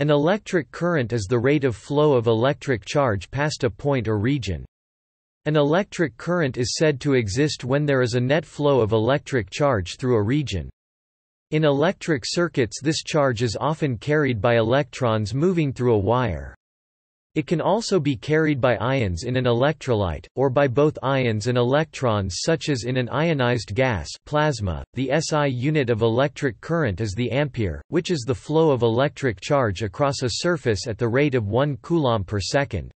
An electric current is the rate of flow of electric charge past a point or region. An electric current is said to exist when there is a net flow of electric charge through a region. In electric circuits this charge is often carried by electrons moving through a wire. It can also be carried by ions in an electrolyte, or by both ions and electrons such as in an ionized gas plasma. .The SI unit of electric current is the ampere, which is the flow of electric charge across a surface at the rate of 1 coulomb per second.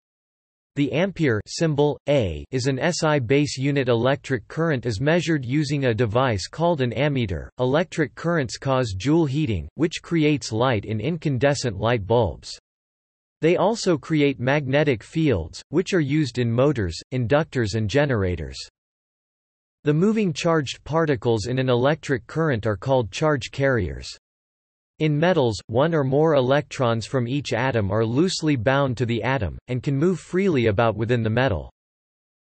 The ampere symbol, A, is an SI base unit electric current is measured using a device called an ammeter. Electric currents cause Joule heating, which creates light in incandescent light bulbs. They also create magnetic fields, which are used in motors, inductors and generators. The moving charged particles in an electric current are called charge carriers. In metals, one or more electrons from each atom are loosely bound to the atom, and can move freely about within the metal.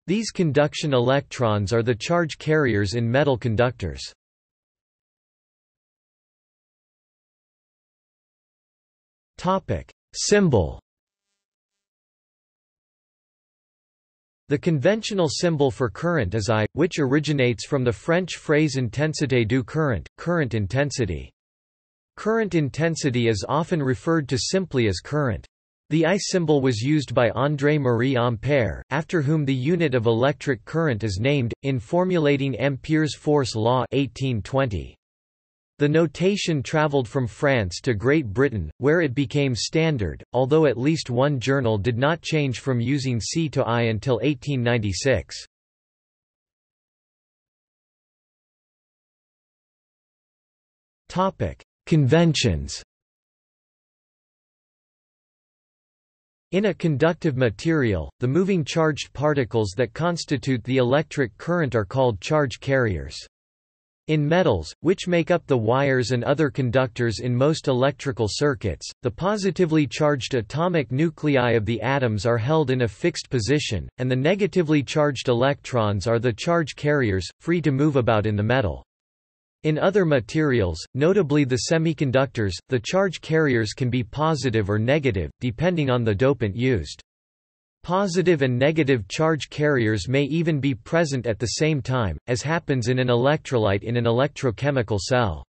These conduction electrons are the charge carriers in metal conductors. Topic: Symbol The conventional symbol for courant is I, which originates from the French phrase intensité du current, current intensity. Current intensity is often referred to simply as current. The I symbol was used by André-Marie Ampère, after whom the unit of electric current is named, in formulating Ampere's force law 1820. The notation traveled from France to Great Britain, where it became standard, although at least one journal did not change from using C to I until 1896. Conventions In a conductive material, the moving charged particles that constitute the electric current are called charge carriers. In metals, which make up the wires and other conductors in most electrical circuits, the positively charged atomic nuclei of the atoms are held in a fixed position, and the negatively charged electrons are the charge carriers, free to move about in the metal. In other materials, notably the semiconductors, the charge carriers can be positive or negative, depending on the dopant used. Positive and negative charge carriers may even be present at the same time, as happens in an electrolyte in an electrochemical cell.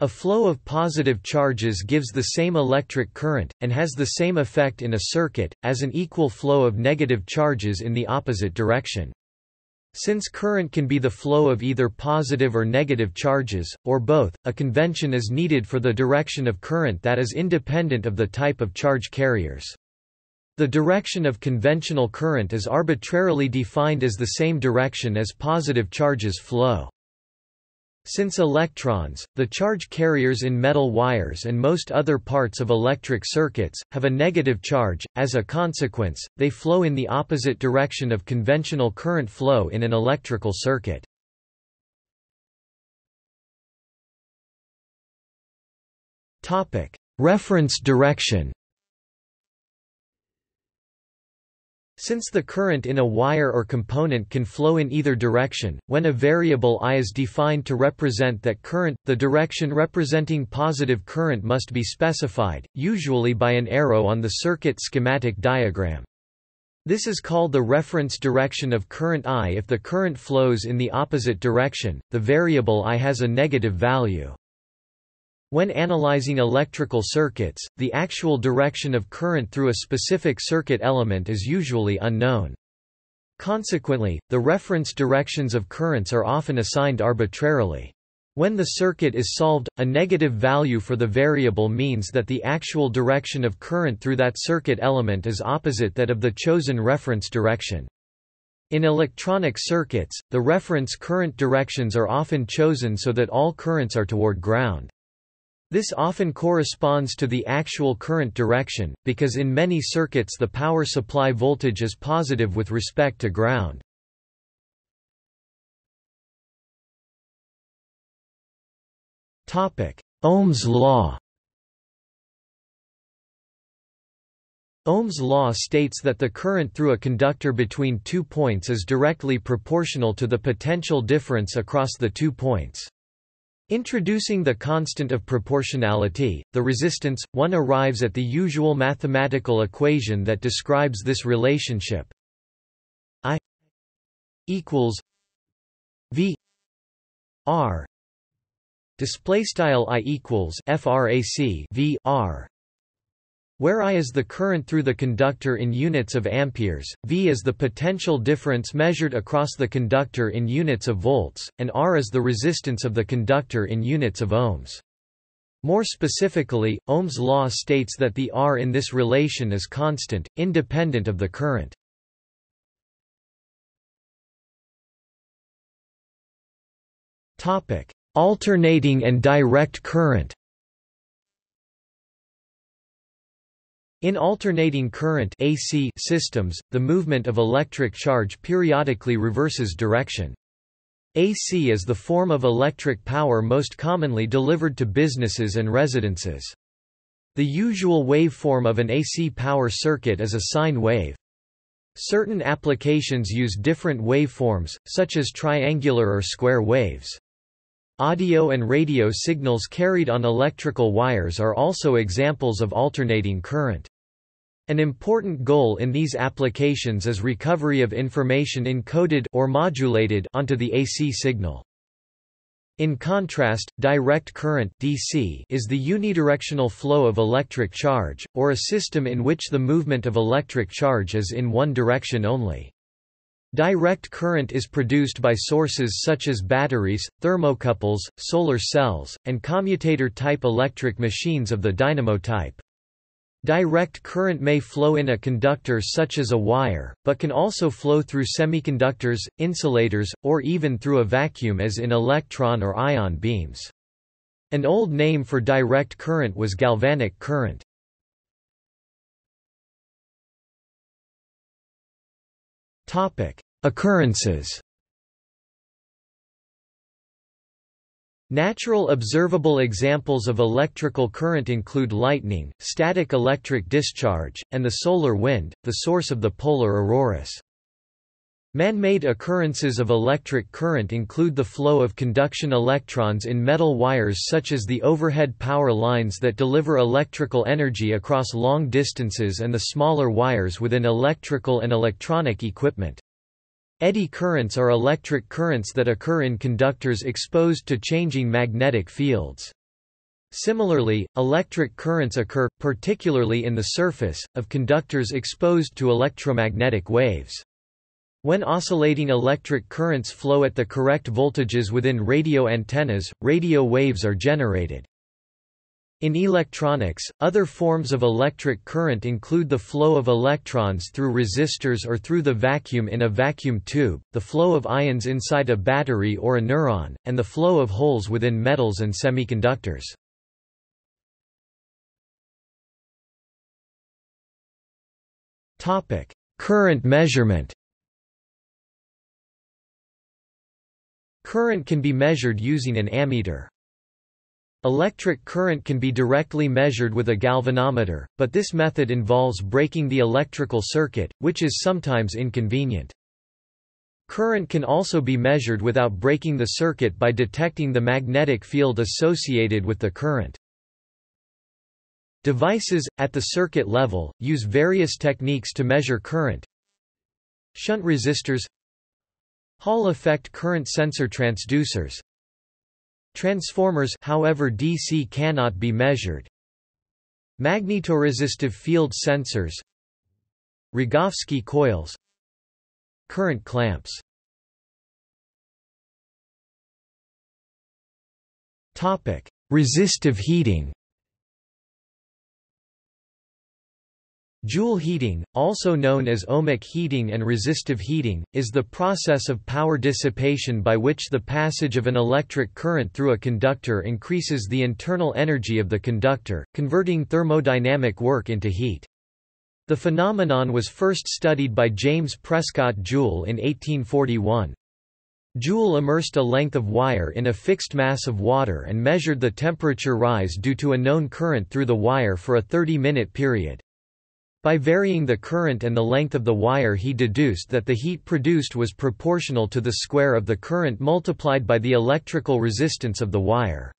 A flow of positive charges gives the same electric current, and has the same effect in a circuit, as an equal flow of negative charges in the opposite direction. Since current can be the flow of either positive or negative charges, or both, a convention is needed for the direction of current that is independent of the type of charge carriers. The direction of conventional current is arbitrarily defined as the same direction as positive charges flow. Since electrons, the charge carriers in metal wires and most other parts of electric circuits, have a negative charge, as a consequence, they flow in the opposite direction of conventional current flow in an electrical circuit. Reference direction Since the current in a wire or component can flow in either direction, when a variable I is defined to represent that current, the direction representing positive current must be specified, usually by an arrow on the circuit schematic diagram. This is called the reference direction of current I. If the current flows in the opposite direction, the variable I has a negative value. When analyzing electrical circuits, the actual direction of current through a specific circuit element is usually unknown. Consequently, the reference directions of currents are often assigned arbitrarily. When the circuit is solved, a negative value for the variable means that the actual direction of current through that circuit element is opposite that of the chosen reference direction. In electronic circuits, the reference current directions are often chosen so that all currents are toward ground. This often corresponds to the actual current direction, because in many circuits the power supply voltage is positive with respect to ground. Ohm's law Ohm's law states that the current through a conductor between two points is directly proportional to the potential difference across the two points. Introducing the constant of proportionality, the resistance, one arrives at the usual mathematical equation that describes this relationship. I equals V R display style I equals frac V R where I is the current through the conductor in units of amperes, V is the potential difference measured across the conductor in units of volts, and R is the resistance of the conductor in units of ohms. More specifically, Ohm's law states that the R in this relation is constant, independent of the current. Alternating and direct current In alternating current AC systems, the movement of electric charge periodically reverses direction. AC is the form of electric power most commonly delivered to businesses and residences. The usual waveform of an AC power circuit is a sine wave. Certain applications use different waveforms, such as triangular or square waves. Audio and radio signals carried on electrical wires are also examples of alternating current. An important goal in these applications is recovery of information encoded or modulated onto the AC signal. In contrast, direct current DC is the unidirectional flow of electric charge, or a system in which the movement of electric charge is in one direction only. Direct current is produced by sources such as batteries, thermocouples, solar cells, and commutator-type electric machines of the dynamo type. Direct current may flow in a conductor such as a wire, but can also flow through semiconductors, insulators, or even through a vacuum as in electron or ion beams. An old name for direct current was galvanic current. Occurrences Natural observable examples of electrical current include lightning, static electric discharge, and the solar wind, the source of the polar auroras. Man-made occurrences of electric current include the flow of conduction electrons in metal wires such as the overhead power lines that deliver electrical energy across long distances and the smaller wires within electrical and electronic equipment. Eddy currents are electric currents that occur in conductors exposed to changing magnetic fields. Similarly, electric currents occur, particularly in the surface, of conductors exposed to electromagnetic waves. When oscillating electric currents flow at the correct voltages within radio antennas, radio waves are generated. In electronics, other forms of electric current include the flow of electrons through resistors or through the vacuum in a vacuum tube, the flow of ions inside a battery or a neuron, and the flow of holes within metals and semiconductors. Current measurement Current can be measured using an ammeter. Electric current can be directly measured with a galvanometer, but this method involves breaking the electrical circuit, which is sometimes inconvenient. Current can also be measured without breaking the circuit by detecting the magnetic field associated with the current. Devices, at the circuit level, use various techniques to measure current. Shunt resistors Hall effect current sensor transducers Transformers however DC cannot be measured. Magnetoresistive field sensors. Rogowski coils. Current clamps. Resistive heating Joule heating, also known as ohmic heating and resistive heating, is the process of power dissipation by which the passage of an electric current through a conductor increases the internal energy of the conductor, converting thermodynamic work into heat. The phenomenon was first studied by James Prescott Joule in 1841. Joule immersed a length of wire in a fixed mass of water and measured the temperature rise due to a known current through the wire for a 30-minute period. By varying the current and the length of the wire he deduced that the heat produced was proportional to the square of the current multiplied by the electrical resistance of the wire.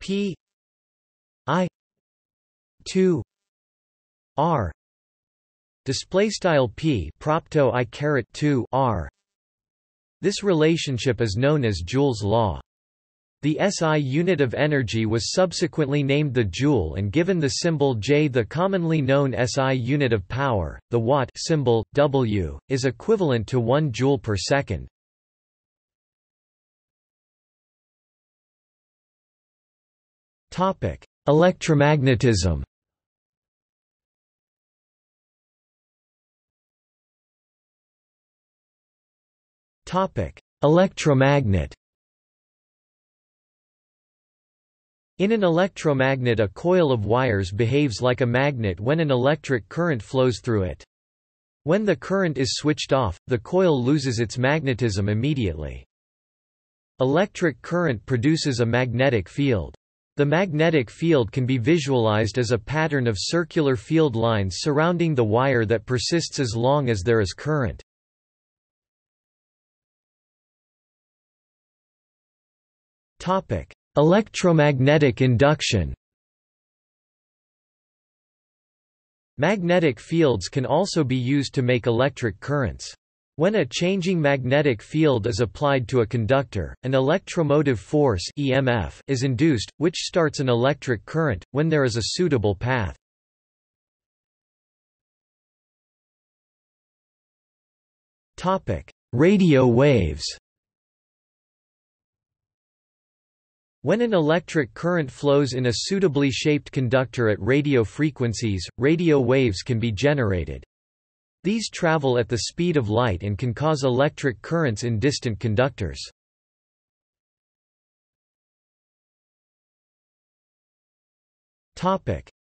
P I 2 R display style P propto I caret 2 R This relationship is known as Joule's law. The SI unit of energy was subsequently named the joule and given the symbol J. The commonly known SI unit of power, the watt symbol, W, is equivalent to 1 joule per second. Topic: Electromagnetism Topic: Electromagnet In an electromagnet a coil of wires behaves like a magnet when an electric current flows through it. When the current is switched off, the coil loses its magnetism immediately. Electric current produces a magnetic field. The magnetic field can be visualized as a pattern of circular field lines surrounding the wire that persists as long as there is current. Topic: Electromagnetic induction Magnetic fields can also be used to make electric currents. When a changing magnetic field is applied to a conductor, an electromotive force EMF is induced, which starts an electric current, when there is a suitable path. Radio waves When an electric current flows in a suitably shaped conductor at radio frequencies, radio waves can be generated. These travel at the speed of light and can cause electric currents in distant conductors.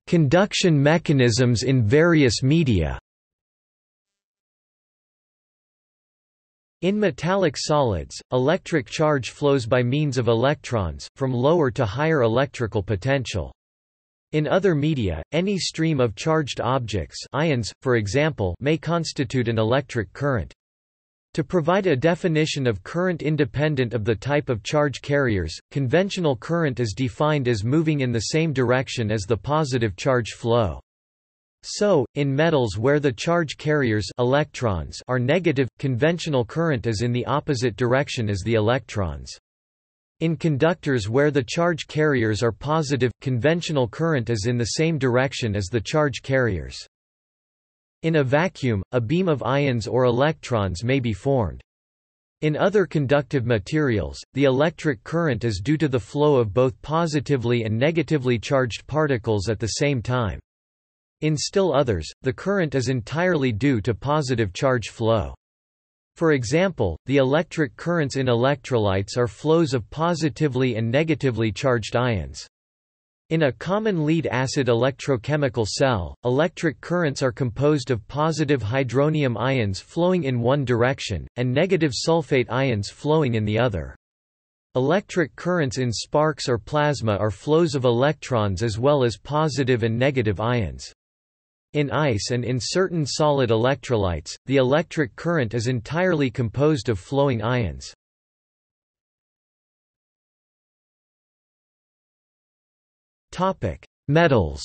Conduction mechanisms in various media In metallic solids, electric charge flows by means of electrons, from lower to higher electrical potential. In other media, any stream of charged objects ions, for example, may constitute an electric current. To provide a definition of current independent of the type of charge carriers, conventional current is defined as moving in the same direction as the positive charge flow. So, in metals where the charge carriers electrons are negative, conventional current is in the opposite direction as the electrons. In conductors where the charge carriers are positive, conventional current is in the same direction as the charge carriers. In a vacuum, a beam of ions or electrons may be formed. In other conductive materials, the electric current is due to the flow of both positively and negatively charged particles at the same time. In still others, the current is entirely due to positive charge flow. For example, the electric currents in electrolytes are flows of positively and negatively charged ions. In a common lead-acid electrochemical cell, electric currents are composed of positive hydronium ions flowing in one direction, and negative sulfate ions flowing in the other. Electric currents in sparks or plasma are flows of electrons as well as positive and negative ions. In ice and in certain solid electrolytes, the electric current is entirely composed of flowing ions. Metals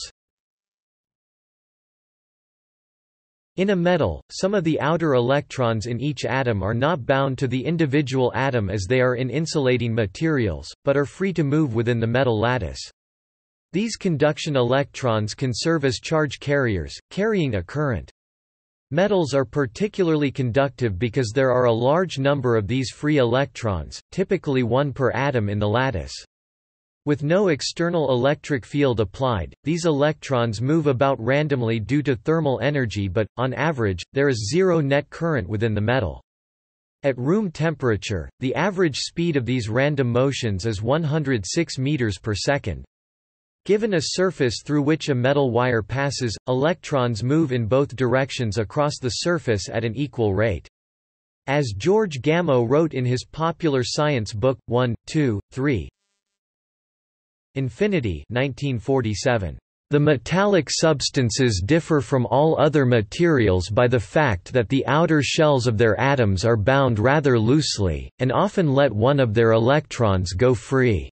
In a metal, some of the outer electrons in each atom are not bound to the individual atom as they are in insulating materials, but are free to move within the metal lattice. These conduction electrons can serve as charge carriers, carrying a current. Metals are particularly conductive because there are a large number of these free electrons, typically one per atom in the lattice. With no external electric field applied, these electrons move about randomly due to thermal energy but, on average, there is zero net current within the metal. At room temperature, the average speed of these random motions is 106 meters per second. Given a surface through which a metal wire passes, electrons move in both directions across the surface at an equal rate. As George Gamow wrote in his popular science book, 1, 2, 3, Infinity 1947. The metallic substances differ from all other materials by the fact that the outer shells of their atoms are bound rather loosely, and often let one of their electrons go free.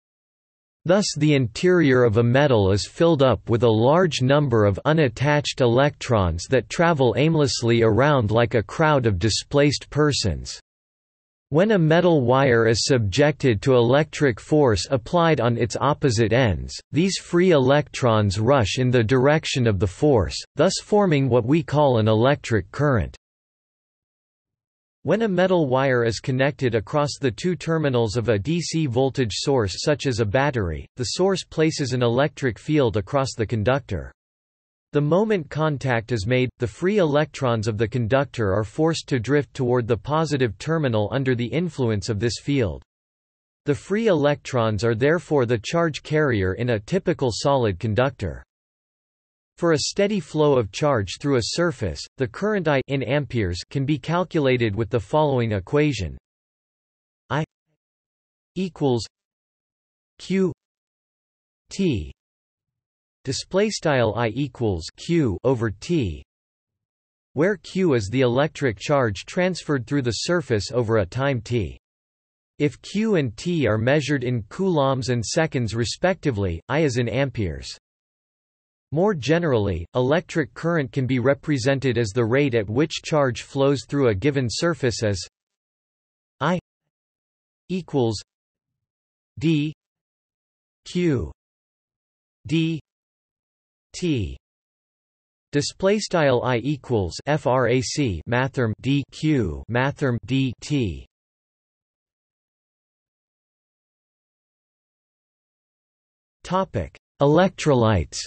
Thus the interior of a metal is filled up with a large number of unattached electrons that travel aimlessly around like a crowd of displaced persons. When a metal wire is subjected to electric force applied on its opposite ends, these free electrons rush in the direction of the force, thus forming what we call an electric current. When a metal wire is connected across the two terminals of a DC voltage source such as a battery, the source places an electric field across the conductor. The moment contact is made, the free electrons of the conductor are forced to drift toward the positive terminal under the influence of this field. The free electrons are therefore the charge carrier in a typical solid conductor. For a steady flow of charge through a surface, the current I in amperes can be calculated with the following equation: I equals Q T. Display style i equals q over t where q is the electric charge transferred through the surface over a time t. If q and t are measured in coulombs and seconds respectively i is in amperes more generally, electric current can be represented as the rate at which charge flows through a given surface as I equals d q d T. Display style I equals frac mathrm D Q mathrm D T. Topic electrolytes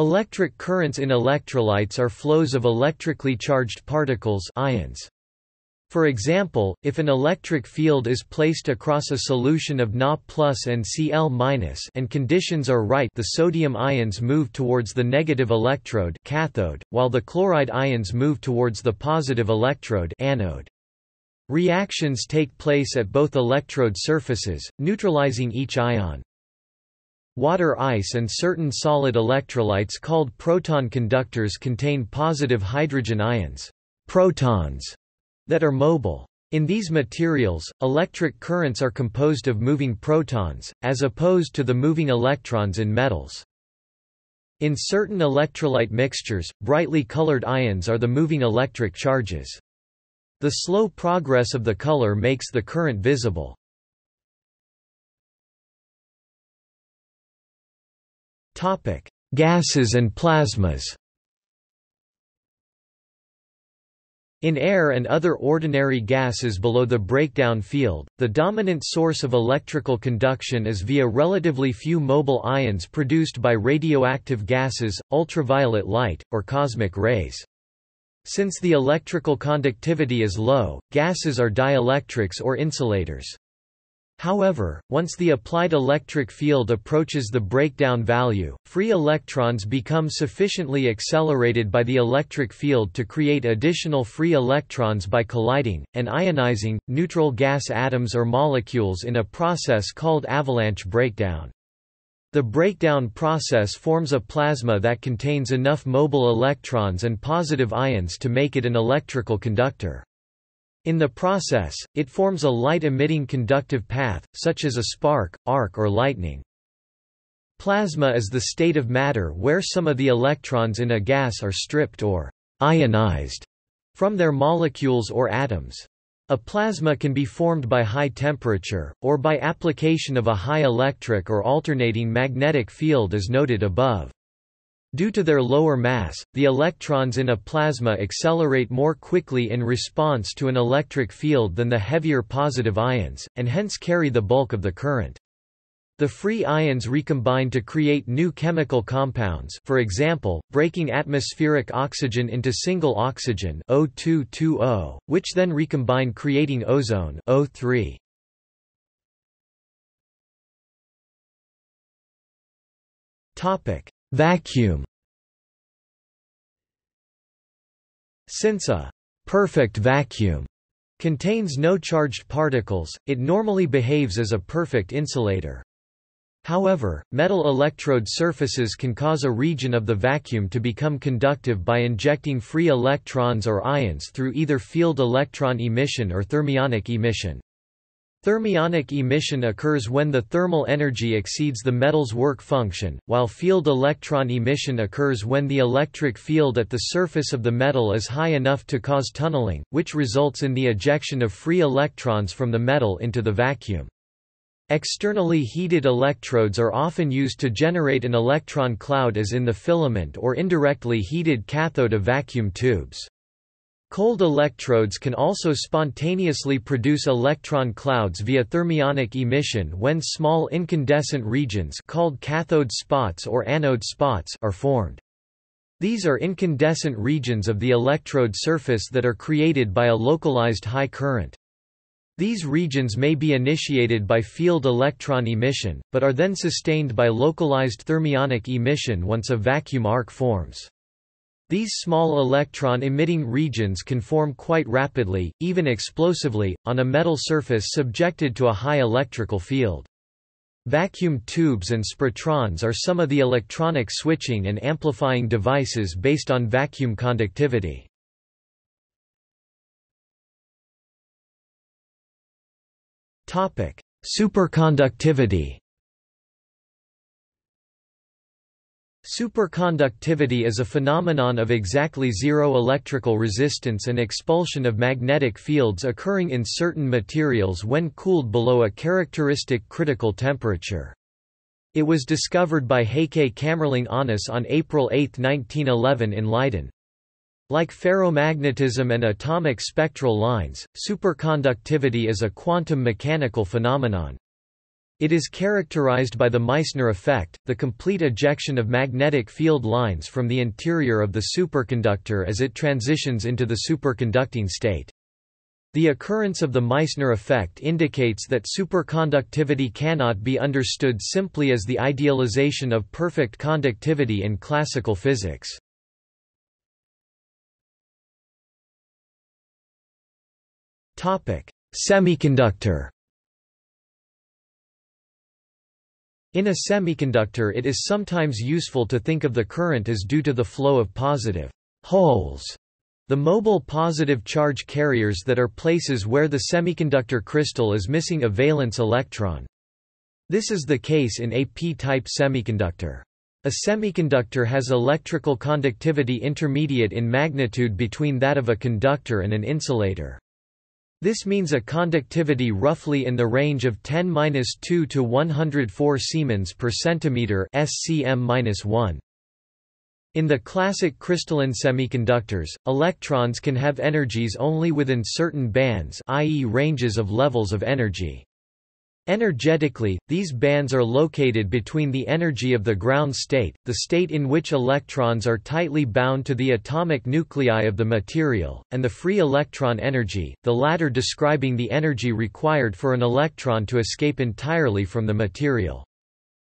Electric currents in electrolytes are flows of electrically charged particles ions. For example, if an electric field is placed across a solution of Na and Cl and conditions are right the sodium ions move towards the negative electrode cathode, while the chloride ions move towards the positive electrode anode. Reactions take place at both electrode surfaces, neutralizing each ion. Water ice and certain solid electrolytes called proton conductors contain positive hydrogen ions protons that are mobile. In these materials, electric currents are composed of moving protons, as opposed to the moving electrons in metals. In certain electrolyte mixtures, brightly colored ions are the moving electric charges. The slow progress of the color makes the current visible. Gases and plasmas In air and other ordinary gases below the breakdown field, the dominant source of electrical conduction is via relatively few mobile ions produced by radioactive gases, ultraviolet light, or cosmic rays. Since the electrical conductivity is low, gases are dielectrics or insulators. However, once the applied electric field approaches the breakdown value, free electrons become sufficiently accelerated by the electric field to create additional free electrons by colliding, and ionizing, neutral gas atoms or molecules in a process called avalanche breakdown. The breakdown process forms a plasma that contains enough mobile electrons and positive ions to make it an electrical conductor. In the process, it forms a light-emitting conductive path, such as a spark, arc or lightning. Plasma is the state of matter where some of the electrons in a gas are stripped or ionized from their molecules or atoms. A plasma can be formed by high temperature, or by application of a high electric or alternating magnetic field as noted above. Due to their lower mass, the electrons in a plasma accelerate more quickly in response to an electric field than the heavier positive ions, and hence carry the bulk of the current. The free ions recombine to create new chemical compounds for example, breaking atmospheric oxygen into single oxygen O2 which then recombine creating ozone O3. Topic: Vacuum Since a perfect vacuum contains no charged particles, it normally behaves as a perfect insulator. However, metal electrode surfaces can cause a region of the vacuum to become conductive by injecting free electrons or ions through either field electron emission or thermionic emission. Thermionic emission occurs when the thermal energy exceeds the metal's work function, while field electron emission occurs when the electric field at the surface of the metal is high enough to cause tunneling, which results in the ejection of free electrons from the metal into the vacuum. Externally heated electrodes are often used to generate an electron cloud as in the filament or indirectly heated cathode of vacuum tubes. Cold electrodes can also spontaneously produce electron clouds via thermionic emission when small incandescent regions called cathode spots or anode spots are formed. These are incandescent regions of the electrode surface that are created by a localized high current. These regions may be initiated by field electron emission, but are then sustained by localized thermionic emission once a vacuum arc forms. These small electron-emitting regions can form quite rapidly, even explosively, on a metal surface subjected to a high electrical field. Vacuum tubes and sprytrons are some of the electronic switching and amplifying devices based on vacuum conductivity. Superconductivity. Superconductivity is a phenomenon of exactly zero electrical resistance and expulsion of magnetic fields occurring in certain materials when cooled below a characteristic critical temperature. It was discovered by Heike Kamerlingh Onnes on April 8, 1911 in Leiden. Like ferromagnetism and atomic spectral lines, superconductivity is a quantum mechanical phenomenon. It is characterized by the Meissner effect, the complete ejection of magnetic field lines from the interior of the superconductor as it transitions into the superconducting state. The occurrence of the Meissner effect indicates that superconductivity cannot be understood simply as the idealization of perfect conductivity in classical physics. Semiconductor In a semiconductor it is sometimes useful to think of the current as due to the flow of positive holes, the mobile positive charge carriers that are places where the semiconductor crystal is missing a valence electron. This is the case in a p-type semiconductor. A semiconductor has electrical conductivity intermediate in magnitude between that of a conductor and an insulator. This means a conductivity roughly in the range of 10-2 to 104 Siemens per centimeter SCM-1. In the classic crystalline semiconductors, electrons can have energies only within certain bands i.e. ranges of levels of energy. Energetically, these bands are located between the energy of the ground state, the state in which electrons are tightly bound to the atomic nuclei of the material, and the free electron energy, the latter describing the energy required for an electron to escape entirely from the material.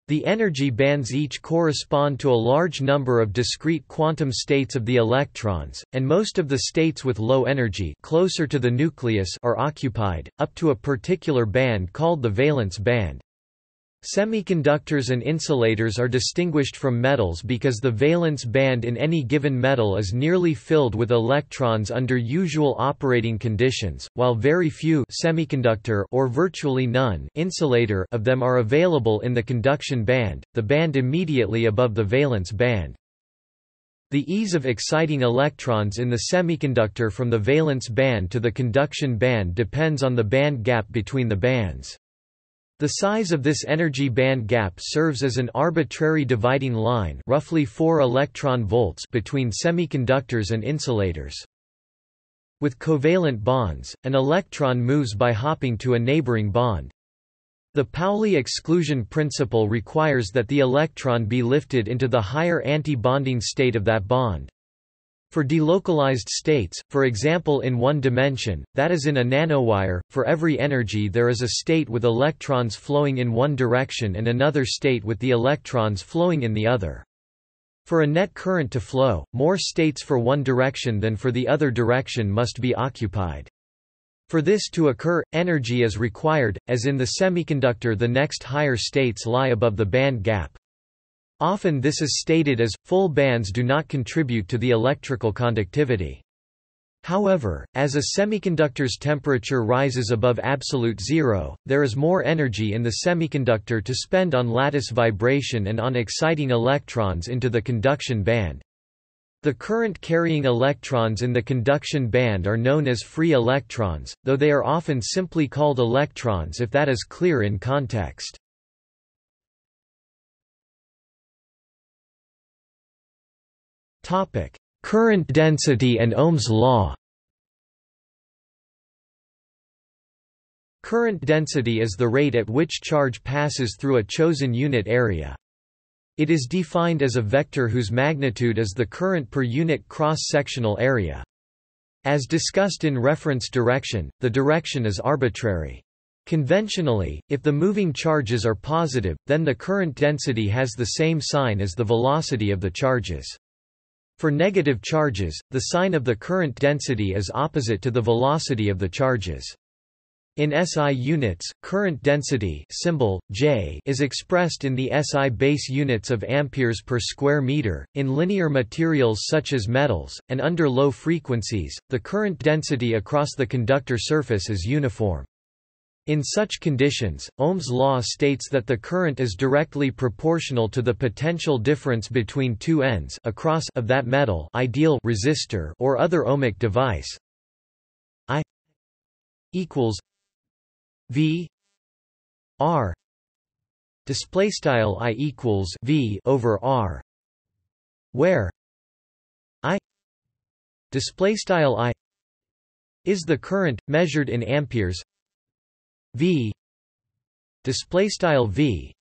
The energy bands each correspond to a large number of discrete quantum states of the electrons, and most of the states with low energy closer to the nucleus are occupied, up to a particular band called the valence band. Semiconductors and insulators are distinguished from metals because the valence band in any given metal is nearly filled with electrons under usual operating conditions, while very few semiconductor or virtually none insulator of them are available in the conduction band, the band immediately above the valence band. The ease of exciting electrons in the semiconductor from the valence band to the conduction band depends on the band gap between the bands. The size of this energy band gap serves as an arbitrary dividing line roughly 4 electron volts between semiconductors and insulators. With covalent bonds, an electron moves by hopping to a neighboring bond. The Pauli exclusion principle requires that the electron be lifted into the higher anti-bonding state of that bond. For delocalized states, for example in one dimension, that is in a nanowire, for every energy there is a state with electrons flowing in one direction and another state with the electrons flowing in the other. For a net current to flow, more states for one direction than for the other direction must be occupied. For this to occur, energy is required, as in the semiconductor the next higher states lie above the band gap. Often this is stated as, full bands do not contribute to the electrical conductivity. However, as a semiconductor's temperature rises above absolute zero, there is more energy in the semiconductor to spend on lattice vibration and on exciting electrons into the conduction band. The current-carrying electrons in the conduction band are known as free electrons, though they are often simply called electrons if that is clear in context. Current density and Ohm's law Current density is the rate at which charge passes through a chosen unit area. It is defined as a vector whose magnitude is the current per unit cross-sectional area. As discussed in reference direction, the direction is arbitrary. Conventionally, if the moving charges are positive, then the current density has the same sign as the velocity of the charges. For negative charges, the sign of the current density is opposite to the velocity of the charges. In SI units, current density symbol, J is expressed in the SI base units of amperes per square meter. In linear materials such as metals, and under low frequencies, the current density across the conductor surface is uniform. In such conditions, Ohm's law states that the current is directly proportional to the potential difference between two ends across of that metal ideal resistor or other ohmic device. I equals V R display style I equals V over R where I display style I is the current measured in amperes V. Display style V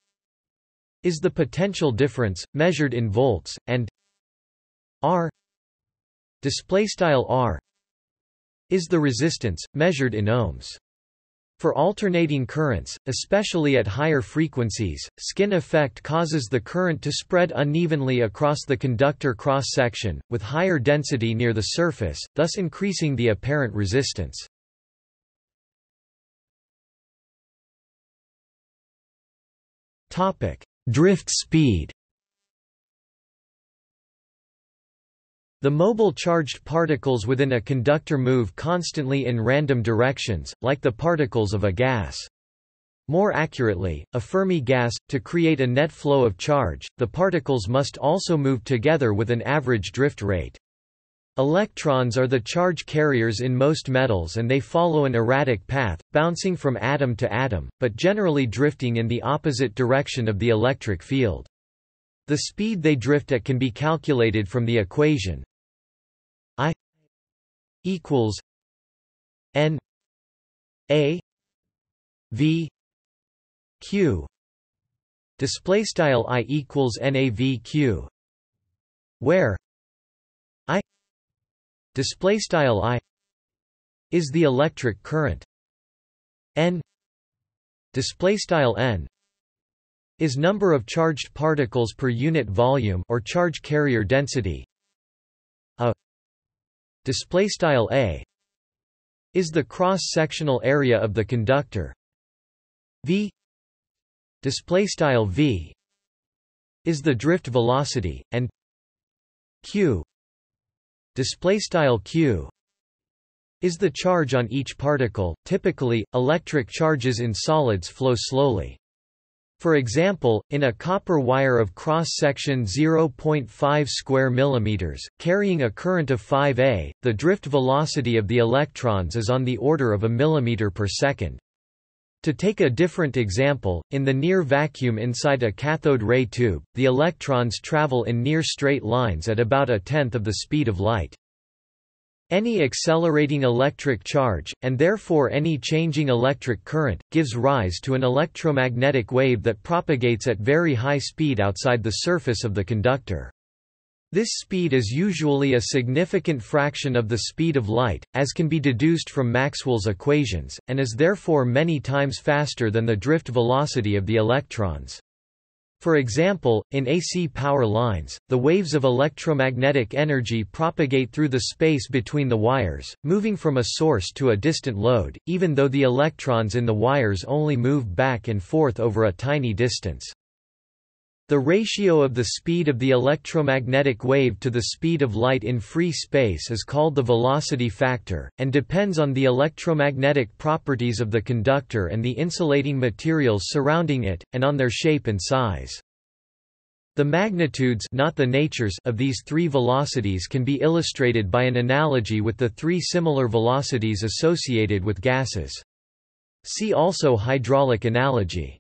is the potential difference measured in volts and R. Display style R is the resistance measured in ohms. For alternating currents, especially at higher frequencies, skin effect causes the current to spread unevenly across the conductor cross-section, with higher density near the surface, thus increasing the apparent resistance. Drift speed The mobile charged particles within a conductor move constantly in random directions, like the particles of a gas. More accurately, a Fermi gas, to create a net flow of charge, the particles must also move together with an average drift rate. Electrons are the charge carriers in most metals and they follow an erratic path, bouncing from atom to atom, but generally drifting in the opposite direction of the electric field. The speed they drift at can be calculated from the equation I equals N A V Q display style I equals NAVQ where display style I is the electric current. N display style N is number of charged particles per unit volume or charge carrier density. A display style a is the cross-sectional area of the conductor. V display style v is the drift velocity and q display style q is the charge on each particle typically electric charges in solids flow slowly for example, in a copper wire of cross-section 0.5 square millimeters, carrying a current of 5 A, the drift velocity of the electrons is on the order of a millimeter per second. To take a different example, in the near vacuum inside a cathode ray tube, the electrons travel in near straight lines at about a tenth of the speed of light. Any accelerating electric charge, and therefore any changing electric current, gives rise to an electromagnetic wave that propagates at very high speed outside the surface of the conductor. This speed is usually a significant fraction of the speed of light, as can be deduced from Maxwell's equations, and is therefore many times faster than the drift velocity of the electrons. For example, in AC power lines, the waves of electromagnetic energy propagate through the space between the wires, moving from a source to a distant load, even though the electrons in the wires only move back and forth over a tiny distance. The ratio of the speed of the electromagnetic wave to the speed of light in free space is called the velocity factor, and depends on the electromagnetic properties of the conductor and the insulating materials surrounding it, and on their shape and size. The magnitudes not the natures of these three velocities can be illustrated by an analogy with the three similar velocities associated with gases. See also hydraulic analogy.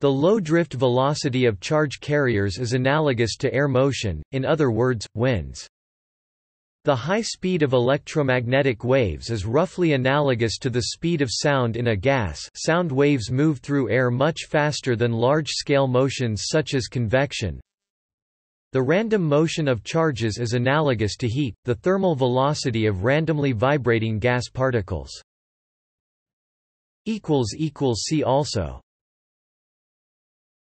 The low drift velocity of charge carriers is analogous to air motion, in other words, winds. The high speed of electromagnetic waves is roughly analogous to the speed of sound in a gas sound waves move through air much faster than large-scale motions such as convection. The random motion of charges is analogous to heat, the thermal velocity of randomly vibrating gas particles. See also